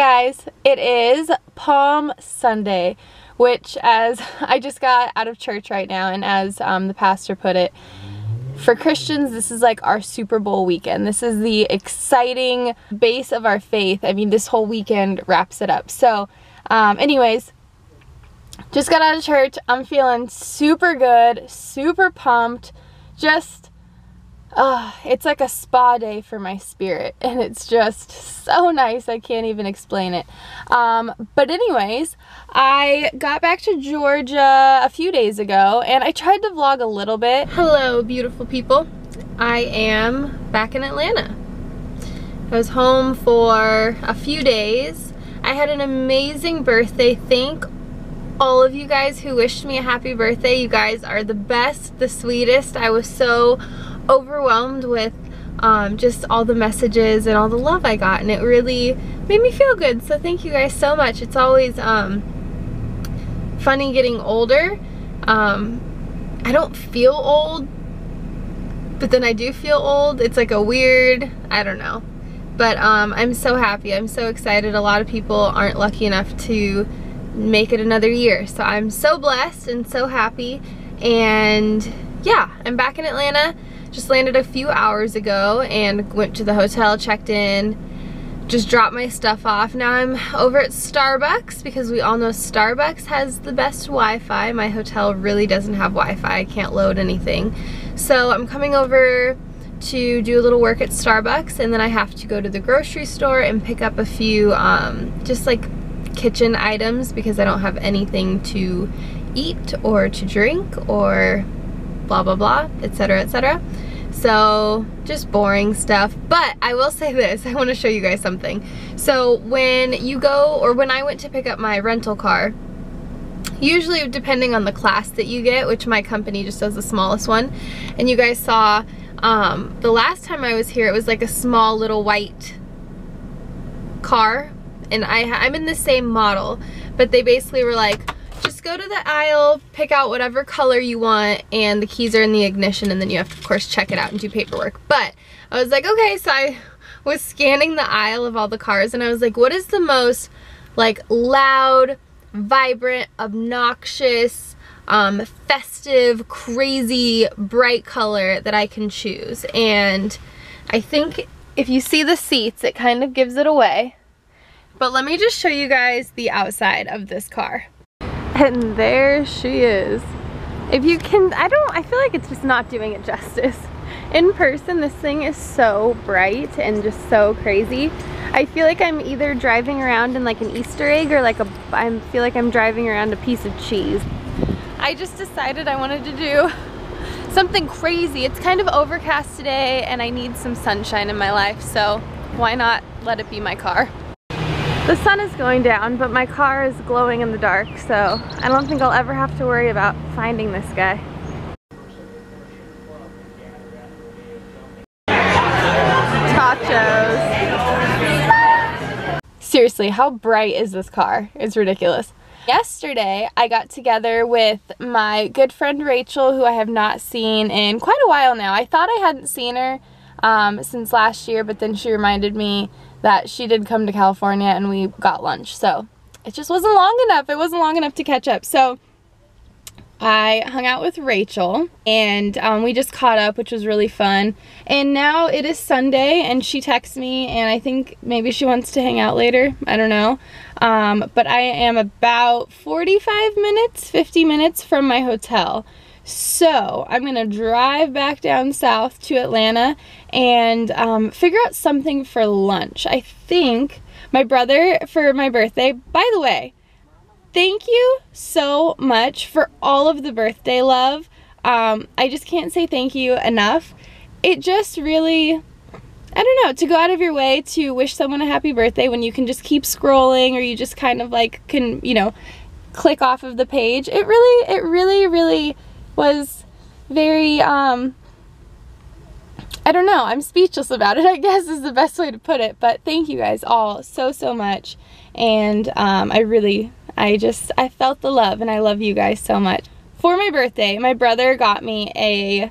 Guys, it is Palm Sunday, which as I just got out of church right now and as um, the pastor put it, for Christians, this is like our Super Bowl weekend. This is the exciting base of our faith. I mean, this whole weekend wraps it up. So, um, anyways, just got out of church. I'm feeling super good, super pumped. Just uh, it's like a spa day for my spirit and it's just so nice I can't even explain it. Um, but anyways I got back to Georgia a few days ago and I tried to vlog a little bit. Hello beautiful people. I am back in Atlanta. I was home for a few days. I had an amazing birthday. Thank all of you guys who wished me a happy birthday. You guys are the best the sweetest. I was so overwhelmed with um, just all the messages and all the love I got and it really made me feel good. So thank you guys so much. It's always um, funny getting older. Um, I don't feel old but then I do feel old. It's like a weird I don't know. But um, I'm so happy. I'm so excited. A lot of people aren't lucky enough to make it another year. So I'm so blessed and so happy. And yeah I'm back in Atlanta just landed a few hours ago and went to the hotel, checked in, just dropped my stuff off. Now I'm over at Starbucks because we all know Starbucks has the best Wi-Fi. My hotel really doesn't have Wi-Fi. I can't load anything. So I'm coming over to do a little work at Starbucks and then I have to go to the grocery store and pick up a few um, just like kitchen items because I don't have anything to eat or to drink or blah blah blah etc etc so just boring stuff. But I will say this I want to show you guys something. So when you go or when I went to pick up my rental car usually depending on the class that you get which my company just does the smallest one and you guys saw um, the last time I was here it was like a small little white car and I, I'm in the same model but they basically were like just go to the aisle, pick out whatever color you want, and the keys are in the ignition, and then you have to, of course, check it out and do paperwork. But I was like, okay, so I was scanning the aisle of all the cars, and I was like, what is the most, like, loud, vibrant, obnoxious, um, festive, crazy, bright color that I can choose? And I think if you see the seats, it kind of gives it away. But let me just show you guys the outside of this car. And there she is. If you can, I don't, I feel like it's just not doing it justice. In person, this thing is so bright and just so crazy. I feel like I'm either driving around in like an Easter egg or like a, I feel like I'm driving around a piece of cheese. I just decided I wanted to do something crazy. It's kind of overcast today and I need some sunshine in my life, so why not let it be my car? The sun is going down, but my car is glowing in the dark, so I don't think I'll ever have to worry about finding this guy. Tachos. Seriously, how bright is this car? It's ridiculous. Yesterday, I got together with my good friend Rachel, who I have not seen in quite a while now. I thought I hadn't seen her um, since last year, but then she reminded me that she did come to California and we got lunch. So it just wasn't long enough. It wasn't long enough to catch up. So I hung out with Rachel and um, we just caught up, which was really fun. And now it is Sunday and she texts me and I think maybe she wants to hang out later. I don't know. Um, but I am about 45 minutes, 50 minutes from my hotel. So I'm gonna drive back down south to Atlanta and um, figure out something for lunch. I think my brother, for my birthday, by the way, thank you so much for all of the birthday love. Um, I just can't say thank you enough. It just really, I don't know, to go out of your way to wish someone a happy birthday when you can just keep scrolling or you just kind of like can, you know, click off of the page. It really, it really, really was very, um, I don't know, I'm speechless about it, I guess is the best way to put it. But thank you guys all so, so much. And um, I really, I just, I felt the love and I love you guys so much. For my birthday, my brother got me a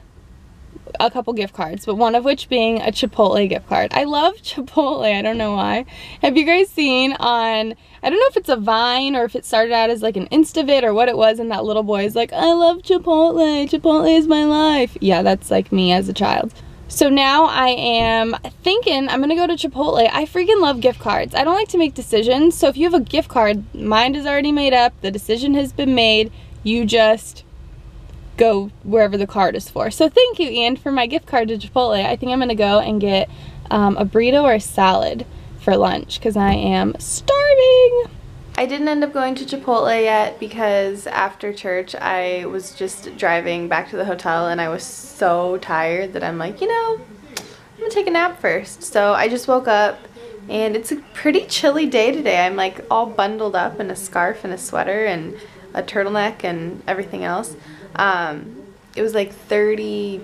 a couple gift cards, but one of which being a Chipotle gift card. I love Chipotle, I don't know why. Have you guys seen on, I don't know if it's a Vine or if it started out as like an Instavid or what it was and that little boy is like, I love Chipotle, Chipotle is my life. Yeah, that's like me as a child. So now I am thinking I'm gonna go to Chipotle. I freaking love gift cards. I don't like to make decisions. So if you have a gift card, mind is already made up, the decision has been made, you just go wherever the card is for. So thank you, Ian, for my gift card to Chipotle. I think I'm gonna go and get um, a burrito or a salad for lunch because I am starving. I didn't end up going to Chipotle yet because after church I was just driving back to the hotel and I was so tired that I'm like, you know, I'm gonna take a nap first. So I just woke up and it's a pretty chilly day today. I'm like all bundled up in a scarf and a sweater and a turtleneck and everything else. Um, it was like 30,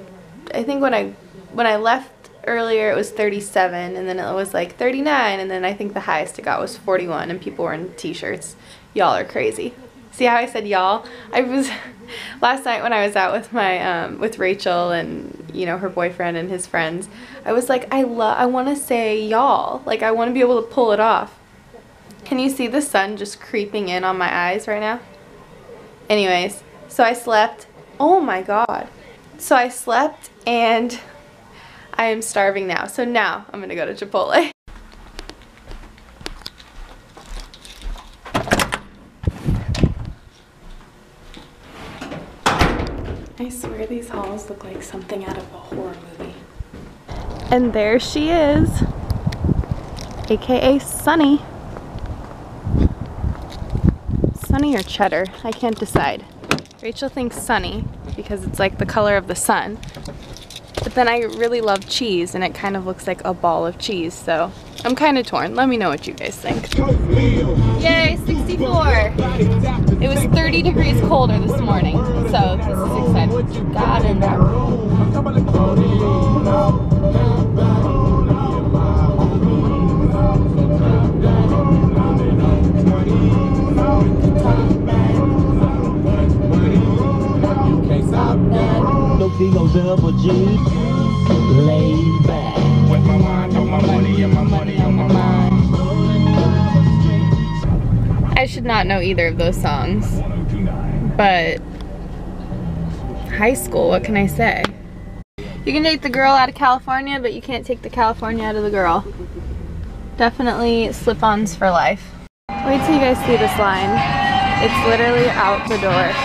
I think when I, when I left earlier it was 37 and then it was like 39 and then I think the highest it got was 41 and people were in t-shirts. Y'all are crazy. See how I said y'all? I was last night when I was out with my um, with Rachel and you know her boyfriend and his friends. I was like I love I want to say y'all. Like I want to be able to pull it off. Can you see the sun just creeping in on my eyes right now? Anyways, so I slept. Oh my god. So I slept and I am starving now. So now I'm gonna go to Chipotle. I swear these halls look like something out of a horror movie. And there she is, aka Sunny. Sunny or cheddar? I can't decide. Rachel thinks sunny because it's like the color of the sun. But then I really love cheese and it kind of looks like a ball of cheese. So I'm kind of torn. Let me know what you guys think. Yay, 64. It was 30 degrees colder this morning. So this is exciting. God in that double G, laid back. With my mind on my money and my money on my mind. I should not know either of those songs, but high school, what can I say? You can take the girl out of California, but you can't take the California out of the girl. Definitely slip-ons for life. Wait till you guys see this line. It's literally out the door.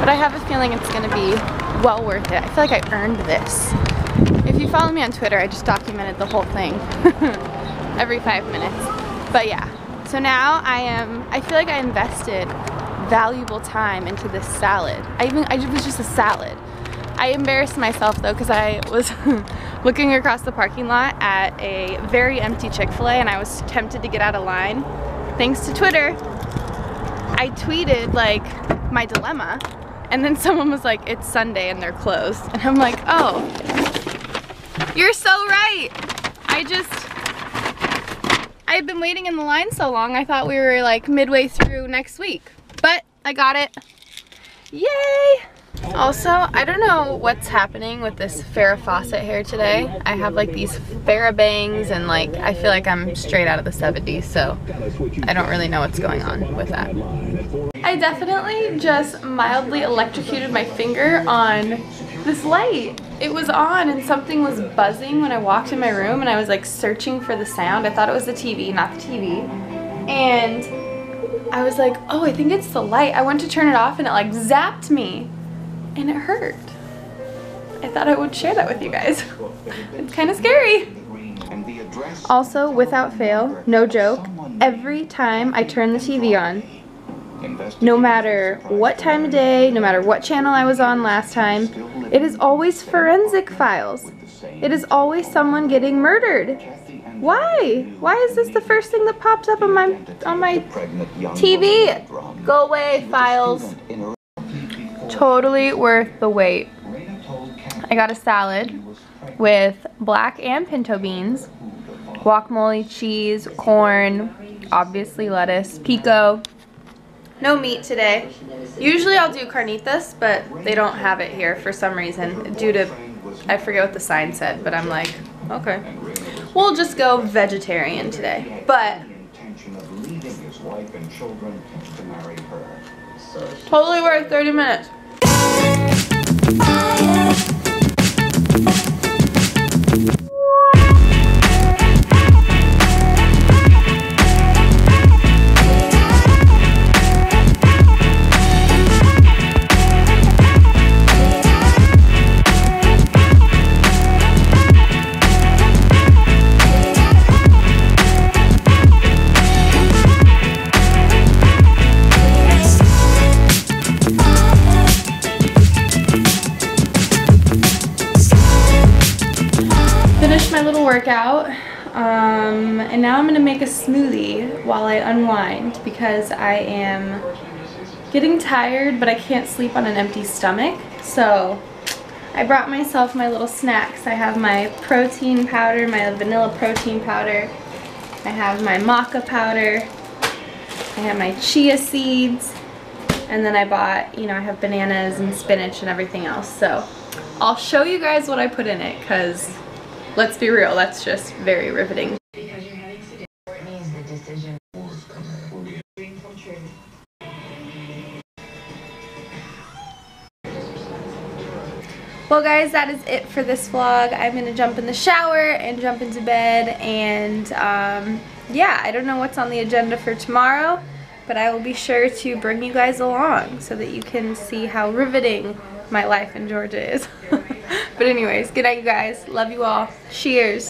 But I have a feeling it's gonna be well worth it. I feel like I earned this. If you follow me on Twitter, I just documented the whole thing every five minutes. But yeah, so now I am, I feel like I invested valuable time into this salad. I even, I, it was just a salad. I embarrassed myself though because I was looking across the parking lot at a very empty Chick-fil-A and I was tempted to get out of line. Thanks to Twitter, I tweeted like my dilemma and then someone was like, it's Sunday and they're closed. And I'm like, oh, you're so right. I just, I had been waiting in the line so long, I thought we were like midway through next week. But I got it. Yay! Also, I don't know what's happening with this Farrah Fawcett hair today. I have like these Farrah bangs and like I feel like I'm straight out of the 70s so I don't really know what's going on with that. I definitely just mildly electrocuted my finger on this light. It was on and something was buzzing when I walked in my room and I was like searching for the sound. I thought it was the TV, not the TV. And I was like, oh, I think it's the light. I went to turn it off and it like zapped me and it hurt. I thought I would share that with you guys. it's kind of scary. Also, without fail, no joke, every time I turn the TV on, no matter what time of day, no matter what channel I was on last time, it is always forensic files. It is always someone getting murdered. Why? Why is this the first thing that pops up on my on my TV? Go away, files. Totally worth the wait. I got a salad with black and pinto beans, guacamole, cheese, corn, obviously lettuce, pico. No meat today. Usually I'll do carnitas, but they don't have it here for some reason due to, I forget what the sign said, but I'm like, okay. We'll just go vegetarian today. But totally worth 30 minutes. Workout um, and now I'm gonna make a smoothie while I unwind because I am getting tired but I can't sleep on an empty stomach so I brought myself my little snacks. I have my protein powder, my vanilla protein powder. I have my maca powder. I have my chia seeds. And then I bought, you know, I have bananas and spinach and everything else. So I'll show you guys what I put in it because let's be real, that's just very riveting. Well guys, that is it for this vlog. I'm going to jump in the shower and jump into bed and um, yeah, I don't know what's on the agenda for tomorrow, but I will be sure to bring you guys along so that you can see how riveting my life in Georgia is. but anyways, good night you guys. Love you all. Cheers.